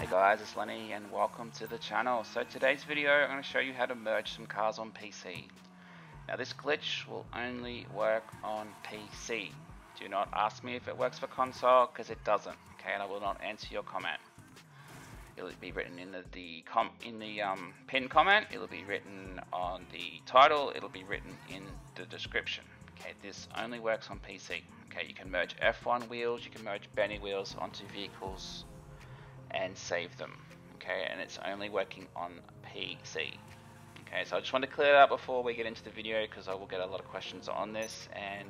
Hey guys, it's Lenny and welcome to the channel. So today's video I'm going to show you how to merge some cars on PC. Now this glitch will only work on PC. Do not ask me if it works for console because it doesn't. Okay, and I will not answer your comment. It'll be written in the, the com in the um, pin comment. It'll be written on the title. It'll be written in the description. Okay, this only works on PC. Okay, you can merge F1 wheels, you can merge Benny wheels onto vehicles and save them. Okay, and it's only working on PC. Okay, so I just want to clear that up before we get into the video because I will get a lot of questions on this and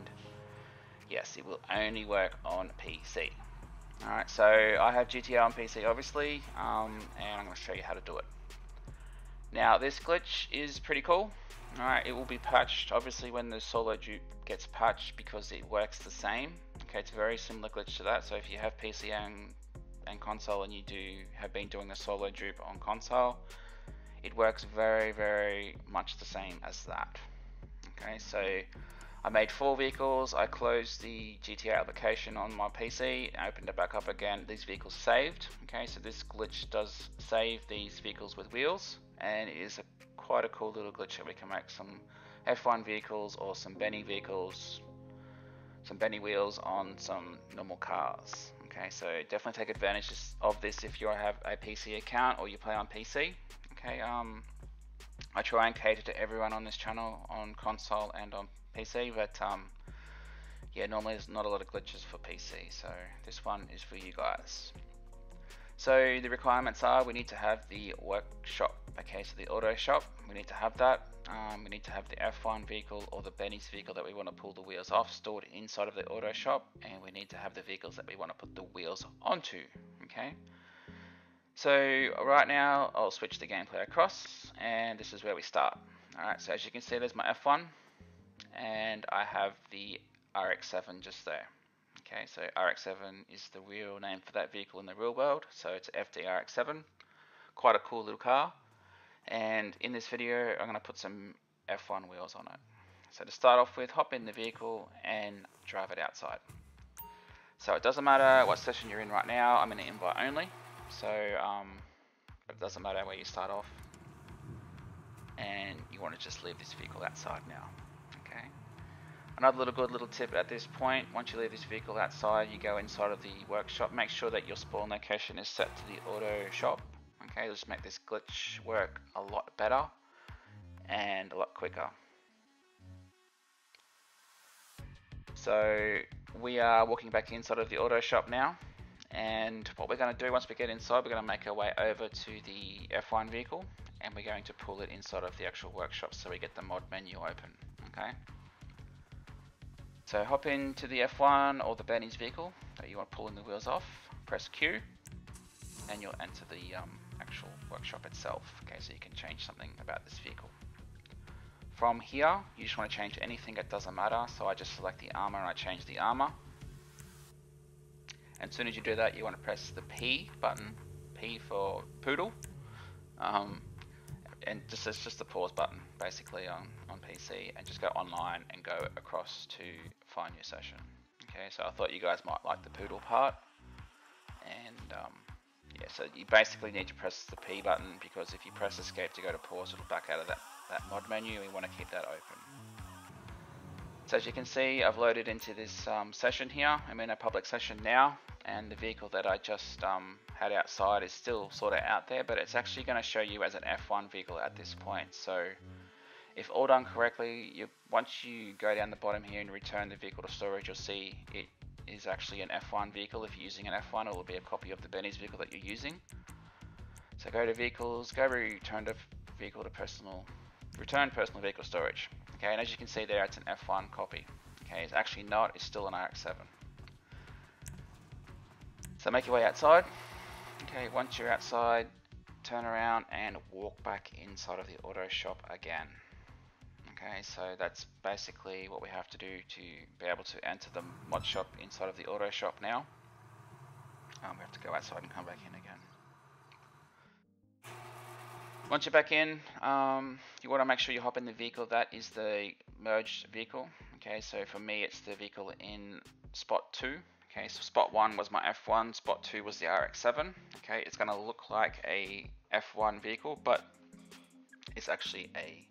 yes, it will only work on PC. Alright, so I have GTA on PC obviously, um, and I'm going to show you how to do it. Now this glitch is pretty cool. Alright, it will be patched obviously when the solo dupe gets patched because it works the same. Okay, it's a very similar glitch to that, so if you have PC and and console and you do have been doing a solo dupe on console, it works very, very much the same as that. Okay, so I made four vehicles, I closed the GTA application on my PC, opened it back up again, these vehicles saved. Okay, so this glitch does save these vehicles with wheels, and it is a, quite a cool little glitch that we can make some F1 vehicles or some Benny vehicles, some Benny wheels on some normal cars. Okay, so definitely take advantage of this if you have a PC account or you play on PC. Okay, um, I try and cater to everyone on this channel on console and on PC, but um, yeah, normally there's not a lot of glitches for PC, so this one is for you guys. So the requirements are we need to have the workshop, okay, so the auto shop, we need to have that. Um, we need to have the F1 vehicle or the Benny's vehicle that we want to pull the wheels off stored inside of the auto shop and we need to have the vehicles that we want to put the wheels onto okay? So right now I'll switch the gameplay across and this is where we start. Alright so as you can see there's my F1 and I have the RX-7 just there. Okay so RX-7 is the real name for that vehicle in the real world so it's FD RX-7 quite a cool little car and in this video I'm going to put some F1 wheels on it. So to start off with, hop in the vehicle and drive it outside. So it doesn't matter what session you're in right now, I'm in an invite only, so um, it doesn't matter where you start off. And you want to just leave this vehicle outside now. Okay. Another little good little tip at this point, once you leave this vehicle outside, you go inside of the workshop, make sure that your spawn location is set to the auto shop Okay, let's make this glitch work a lot better and a lot quicker. So we are walking back inside of the auto shop now and what we're going to do once we get inside we're going to make our way over to the F1 vehicle and we're going to pull it inside of the actual workshop so we get the mod menu open okay so hop into the F1 or the Benny's vehicle that you want pulling the wheels off press Q and you'll enter the um, actual workshop itself. Okay, so you can change something about this vehicle. From here, you just want to change anything, it doesn't matter. So I just select the armor and I change the armor. And as soon as you do that, you want to press the P button, P for poodle. Um, and just it's just the pause button basically on, on PC and just go online and go across to find your session. Okay, so I thought you guys might like the poodle part. And um, yeah, so you basically need to press the P button because if you press escape to go to pause, it'll back out of that, that mod menu. We want to keep that open. So as you can see, I've loaded into this um, session here. I'm in a public session now, and the vehicle that I just um, had outside is still sort of out there, but it's actually going to show you as an F1 vehicle at this point. So if all done correctly, you, once you go down the bottom here and return the vehicle to storage, you'll see it is actually an F1 vehicle. If you're using an F1, it will be a copy of the Benny's vehicle that you're using. So go to vehicles, go to return to vehicle to personal, return personal vehicle storage. Okay, and as you can see there, it's an F1 copy. Okay, it's actually not, it's still an RX-7. So make your way outside. Okay, once you're outside, turn around and walk back inside of the auto shop again. Okay, so that's basically what we have to do to be able to enter the mod shop inside of the auto shop now. Um, we have to go outside and come back in again. Once you're back in, um, you want to make sure you hop in the vehicle that is the merged vehicle. Okay, so for me it's the vehicle in spot 2. Okay, so spot 1 was my F1, spot 2 was the RX-7. Okay, it's going to look like a F1 vehicle, but it's actually a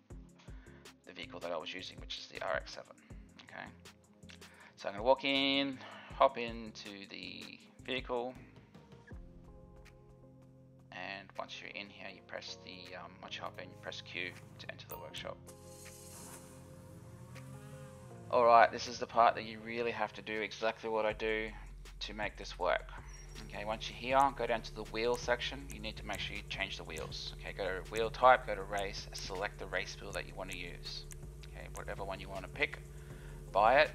the vehicle that I was using, which is the RX-7. Okay, so I'm going to walk in, hop into the vehicle, and once you're in here, you press the, um, once you hop in, you press Q to enter the workshop. Alright, this is the part that you really have to do exactly what I do to make this work. Okay, once you're here, go down to the wheel section. You need to make sure you change the wheels. Okay, go to wheel type, go to race, select the race wheel that you want to use. Okay, whatever one you want to pick, buy it.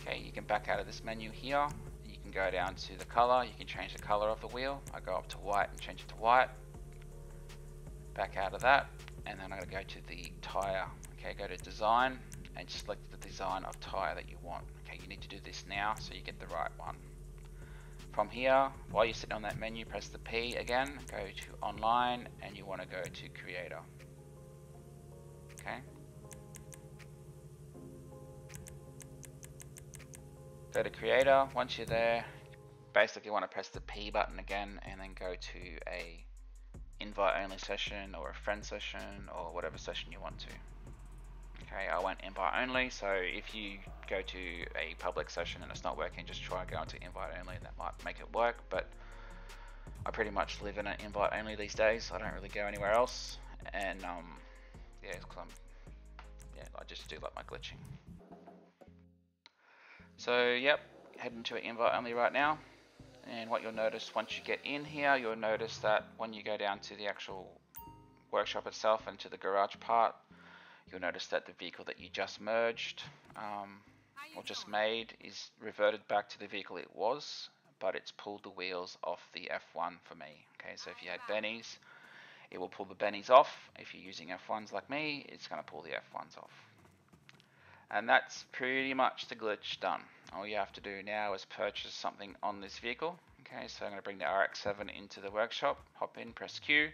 Okay, you can back out of this menu here. You can go down to the color, you can change the color of the wheel. I go up to white and change it to white. Back out of that, and then I'm going to go to the tire. Okay, go to design, and select the design of tire that you want. Okay, you need to do this now so you get the right one. From here, while you're sitting on that menu, press the P again, go to online, and you want to go to creator. Okay. Go to creator, once you're there, basically you want to press the P button again and then go to a invite only session or a friend session or whatever session you want to. Okay, I went invite only, so if you go to a public session and it's not working, just try going to invite only, and that might make it work, but I pretty much live in an invite only these days, I don't really go anywhere else, and um, yeah, I'm, yeah, I just do like my glitching. So yep, heading to an invite only right now, and what you'll notice once you get in here, you'll notice that when you go down to the actual workshop itself and to the garage part, you'll notice that the vehicle that you just merged um, or just made is reverted back to the vehicle it was, but it's pulled the wheels off the F1 for me. Okay, so if you had Bennies, it will pull the Bennies off. If you're using F1s like me, it's going to pull the F1s off. And that's pretty much the glitch done. All you have to do now is purchase something on this vehicle. Okay, so I'm going to bring the RX-7 into the workshop, hop in, press Q,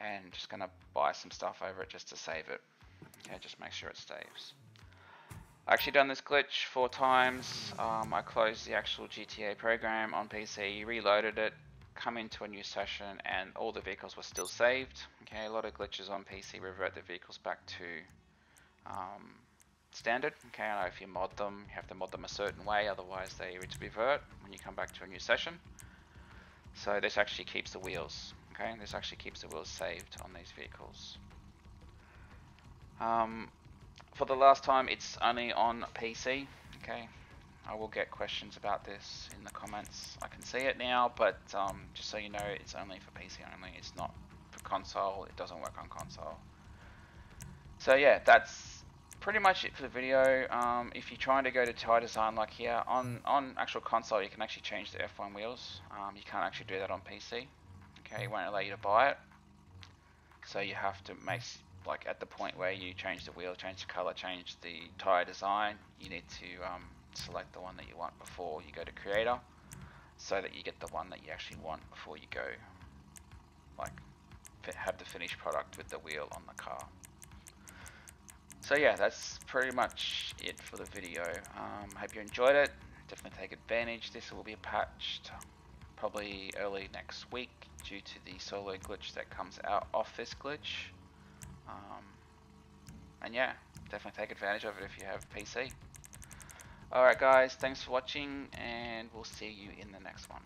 and just going to buy some stuff over it just to save it. Okay, just make sure it saves. I actually done this glitch four times. Um, I closed the actual GTA program on PC, reloaded it, come into a new session, and all the vehicles were still saved. Okay, a lot of glitches on PC revert the vehicles back to um, standard. Okay, I know if you mod them, you have to mod them a certain way, otherwise they revert when you come back to a new session. So this actually keeps the wheels. Okay, this actually keeps the wheels saved on these vehicles. Um, for the last time, it's only on PC. Okay, I will get questions about this in the comments. I can see it now, but um, just so you know, it's only for PC only. It's not for console. It doesn't work on console. So yeah, that's pretty much it for the video. Um, if you're trying to go to tire design like here, on, on actual console you can actually change the F1 wheels. Um, you can't actually do that on PC. Okay, it won't allow you to buy it. So you have to make like at the point where you change the wheel, change the color, change the tire design, you need to um, select the one that you want before you go to creator so that you get the one that you actually want before you go like have the finished product with the wheel on the car. So yeah, that's pretty much it for the video. Um, hope you enjoyed it. Definitely take advantage. This will be patched probably early next week due to the solo glitch that comes out off this glitch. Um, and yeah, definitely take advantage of it if you have PC. Alright guys, thanks for watching and we'll see you in the next one.